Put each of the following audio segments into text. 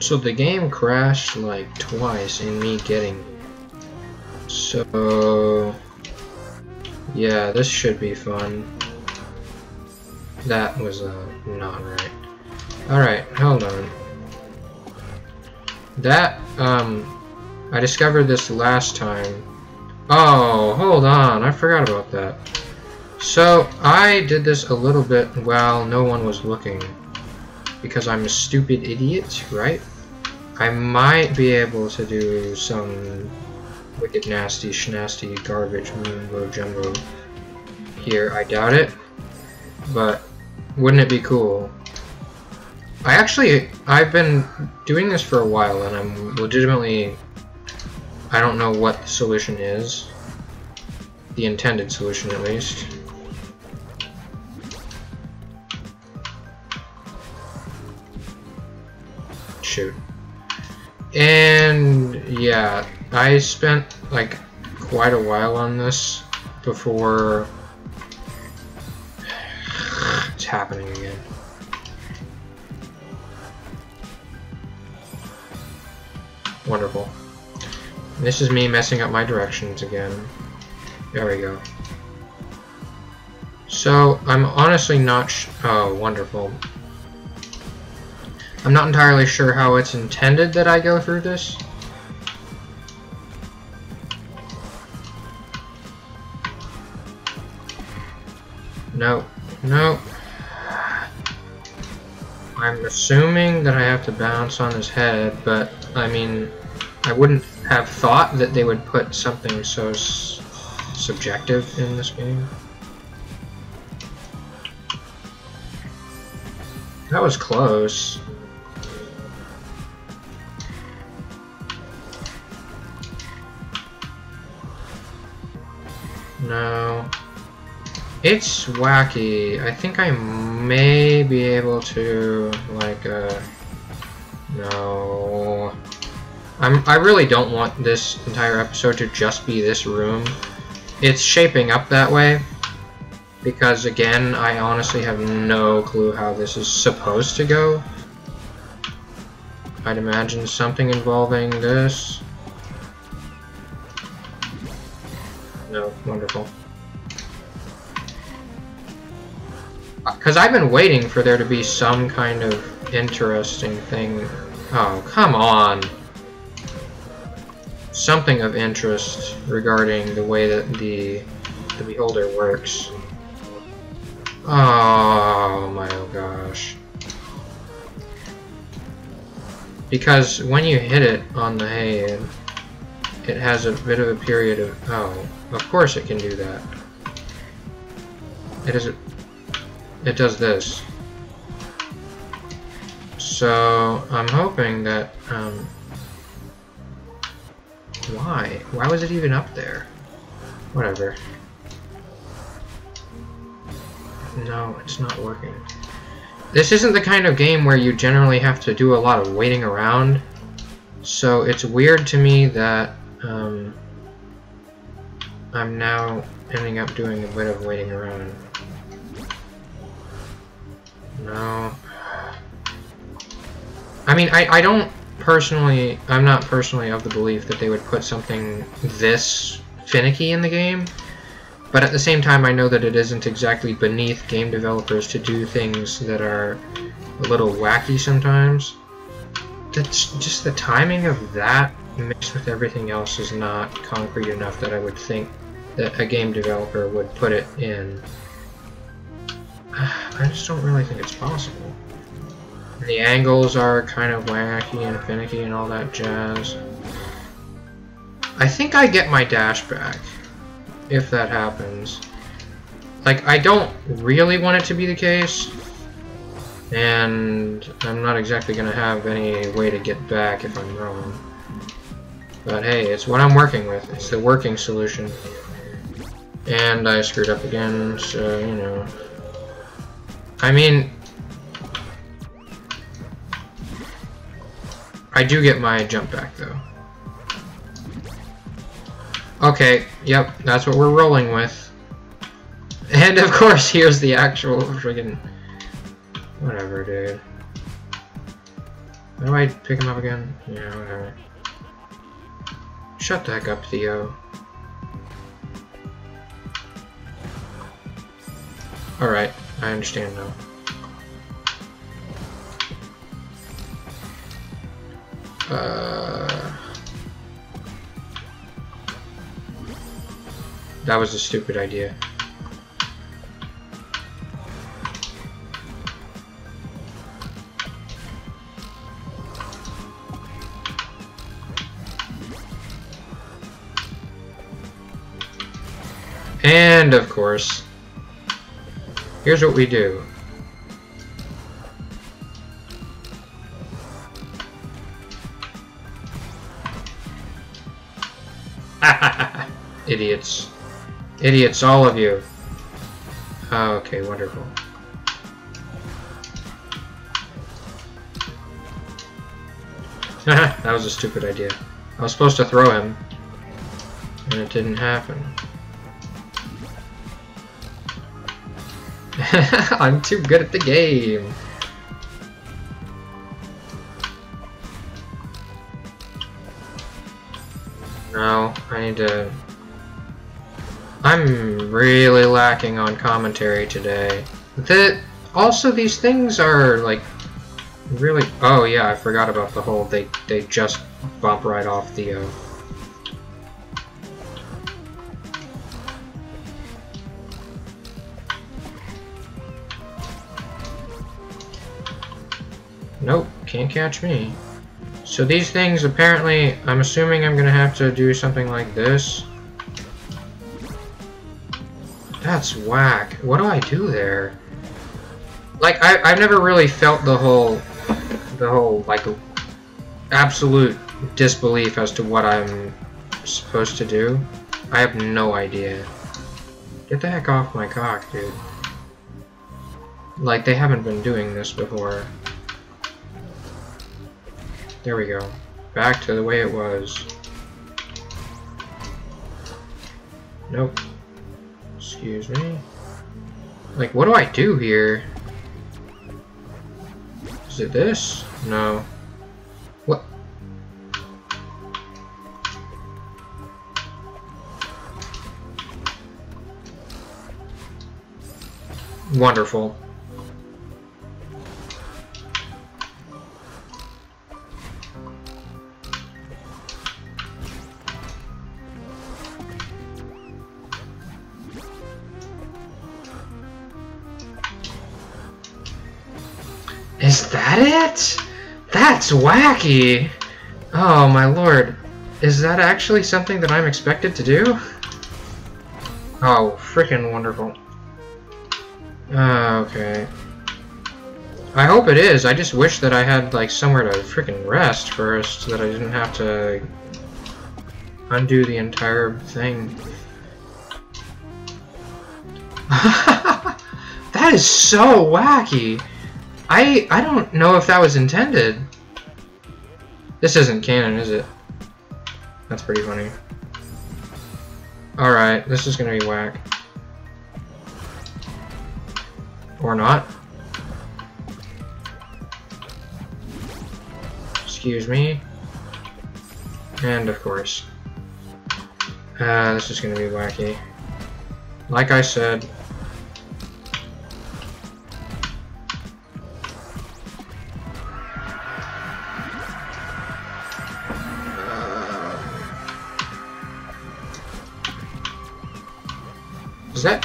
So the game crashed like twice in me getting. So yeah, this should be fun. That was uh, not right. Alright, hold on. That, um, I discovered this last time. Oh, hold on, I forgot about that. So, I did this a little bit while no one was looking. Because I'm a stupid idiot, right? I might be able to do some wicked nasty schnasty garbage mumbo jumbo here. I doubt it. But wouldn't it be cool? I actually, I've been doing this for a while and I'm legitimately, I don't know what the solution is. The intended solution at least. Shoot. And yeah, I spent like quite a while on this before it's happening again. Wonderful. This is me messing up my directions again. There we go. So, I'm honestly not Oh, wonderful. I'm not entirely sure how it's intended that I go through this. No, no. I'm assuming that I have to bounce on his head, but I mean, I wouldn't have thought that they would put something so subjective in this game. That was close. No. It's wacky. I think I may be able to, like, uh... No... I'm, I really don't want this entire episode to just be this room. It's shaping up that way. Because, again, I honestly have no clue how this is supposed to go. I'd imagine something involving this. No, wonderful. Uh, because I've been waiting for there to be some kind of interesting thing. Oh, come on. Something of interest regarding the way that the, the beholder works. Oh my oh gosh. Because when you hit it on the head, it has a bit of a period of... Oh, of course it can do that. It is... It does this. So, I'm hoping that... Um, why? Why was it even up there? Whatever. No, it's not working. This isn't the kind of game where you generally have to do a lot of waiting around. So it's weird to me that um, I'm now ending up doing a bit of waiting around. No. I mean, I, I don't personally, I'm not personally of the belief that they would put something this finicky in the game. But at the same time, I know that it isn't exactly beneath game developers to do things that are a little wacky sometimes. That's just the timing of that mixed with everything else is not concrete enough that I would think that a game developer would put it in. I just don't really think it's possible. The angles are kind of wacky and finicky and all that jazz. I think I get my dash back if that happens. Like, I don't really want it to be the case, and I'm not exactly going to have any way to get back if I'm wrong. But hey, it's what I'm working with. It's the working solution. And I screwed up again, so, you know. I mean... I do get my jump back, though. Okay, yep, that's what we're rolling with. And of course, here's the actual friggin' whatever, dude. How do I pick him up again? Yeah, whatever. Shut the heck up, Theo. Alright, I understand now. Uh, that was a stupid idea. And of course, here's what we do. Idiots. Idiots, all of you. Oh, okay, wonderful. that was a stupid idea. I was supposed to throw him, and it didn't happen. I'm too good at the game. No, I need to... I'm really lacking on commentary today. The, also, these things are, like, really... Oh, yeah, I forgot about the whole... They, they just bump right off the... Uh, Nope, can't catch me. So these things, apparently, I'm assuming I'm gonna have to do something like this. That's whack. What do I do there? Like, I, I've never really felt the whole, the whole, like, absolute disbelief as to what I'm supposed to do. I have no idea. Get the heck off my cock, dude. Like, they haven't been doing this before. There we go. Back to the way it was. Nope. Excuse me. Like, what do I do here? Is it this? No. What? Wonderful. Is that it? That's wacky! Oh my lord. Is that actually something that I'm expected to do? Oh, freaking wonderful. Uh, okay. I hope it is. I just wish that I had, like, somewhere to freaking rest first, so that I didn't have to undo the entire thing. that is so wacky! I I don't know if that was intended. This isn't canon, is it? That's pretty funny. Alright, this is gonna be whack. Or not. Excuse me. And of course. Uh, this is gonna be wacky. Like I said,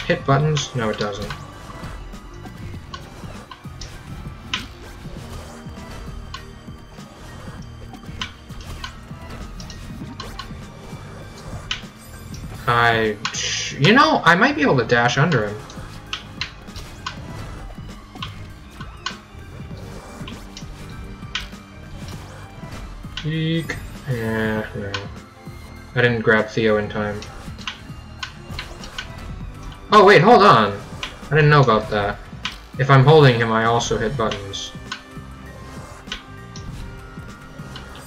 hit buttons? No, it doesn't. I... You know, I might be able to dash under him. Eek. Yeah, no. I didn't grab Theo in time. Oh wait, hold on. I didn't know about that. If I'm holding him, I also hit buttons.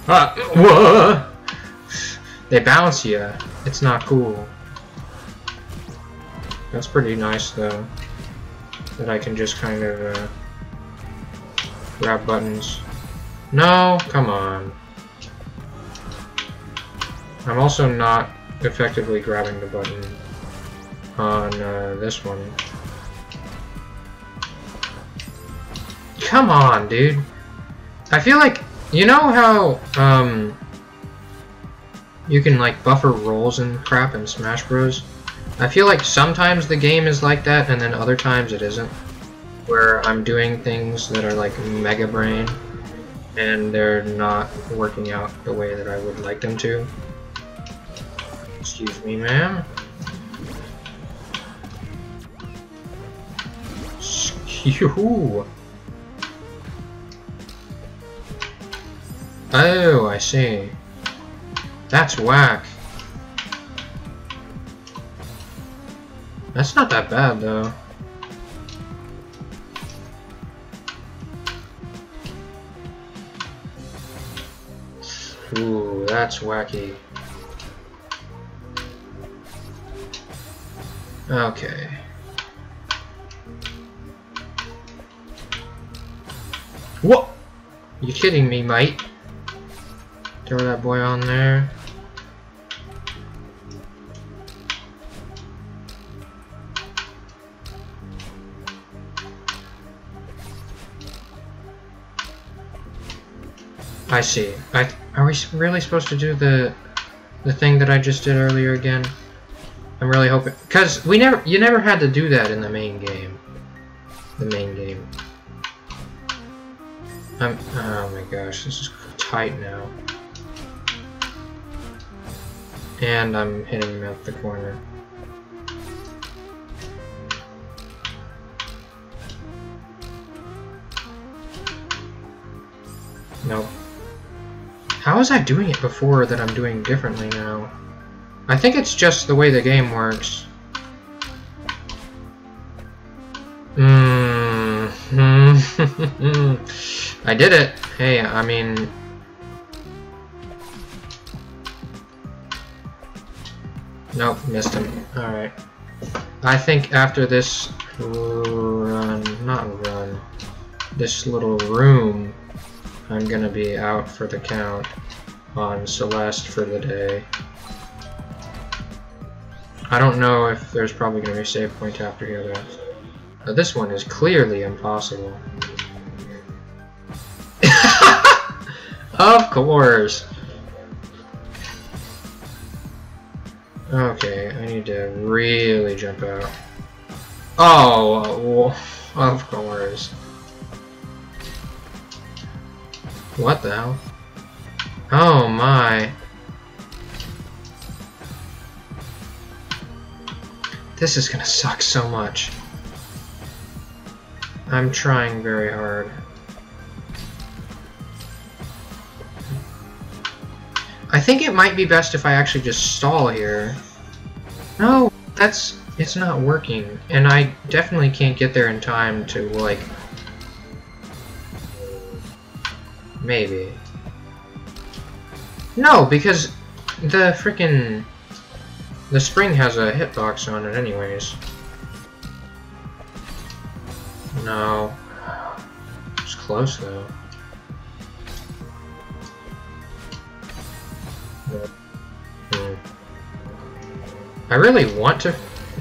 Ah, what? They bounce you. It's not cool. That's pretty nice though. That I can just kind of uh, grab buttons. No, come on. I'm also not effectively grabbing the button on uh, this one. Come on, dude. I feel like, you know how, um, you can, like, buffer rolls and crap in Smash Bros? I feel like sometimes the game is like that, and then other times it isn't. Where I'm doing things that are, like, Mega Brain, and they're not working out the way that I would like them to. Excuse me, ma'am. Excuse. Oh, I see. That's whack. That's not that bad, though. Ooh, that's wacky. Okay. What? You kidding me, mate? Throw that boy on there. I see. I, are we really supposed to do the the thing that I just did earlier again? I'm really hoping because we never you never had to do that in the main game. The main game. I'm oh my gosh, this is tight now. And I'm hitting him at the corner. Nope. How was I doing it before that I'm doing differently now? I think it's just the way the game works. Mm -hmm. I did it. Hey, I mean... Nope, missed him. Alright. I think after this run, not run, this little room, I'm gonna be out for the count on Celeste for the day. I don't know if there's probably gonna be a save point after here though. Now, this one is clearly impossible. Of course! Okay, I need to really jump out. Oh, of course. What the hell? Oh my. This is gonna suck so much. I'm trying very hard. I think it might be best if I actually just stall here. No, that's... it's not working. And I definitely can't get there in time to, like... Maybe. No, because the freaking the spring has a hitbox on it anyways. No. It's close though. I really want to...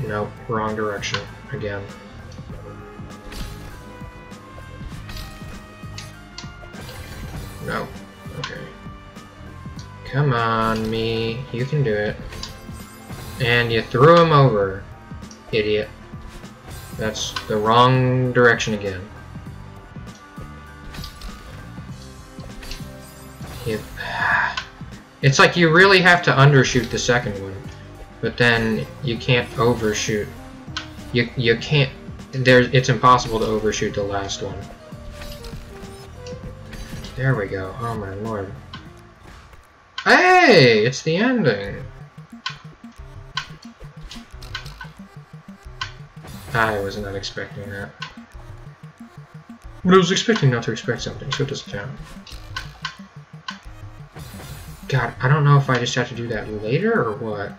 No, wrong direction. Again. No. Okay. Come on, me. You can do it. And you threw him over, idiot. That's the wrong direction again. It's like you really have to undershoot the second one, but then you can't overshoot. You you can't. There, it's impossible to overshoot the last one. There we go. Oh my lord. Hey, it's the ending. I was not expecting that. But I was expecting not to expect something, so it doesn't count. God, I don't know if I just have to do that later or what.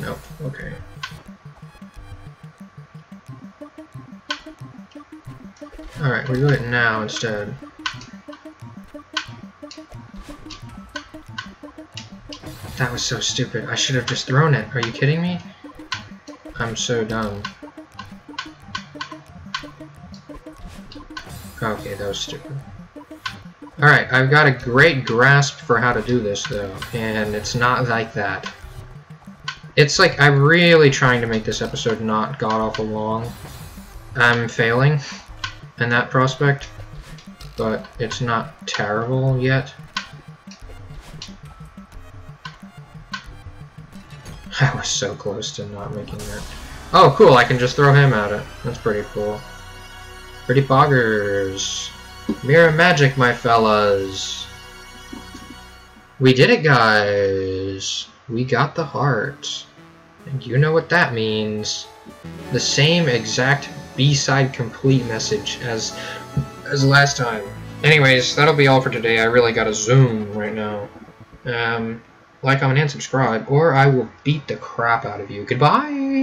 Nope, okay. Alright, we do it now instead. That was so stupid. I should have just thrown it. Are you kidding me? I'm so dumb. Okay, that was stupid. Alright, I've got a great grasp for how to do this, though, and it's not like that. It's like, I'm really trying to make this episode not god-awful long. I'm failing in that prospect, but it's not terrible yet. I was so close to not making that. Oh, cool, I can just throw him at it. That's pretty cool. Pretty poggers. Mirror magic, my fellas. We did it, guys. We got the heart. And you know what that means. The same exact B-side complete message as as last time. Anyways, that'll be all for today. I really gotta zoom right now. Um, like, comment, and subscribe, or I will beat the crap out of you. Goodbye!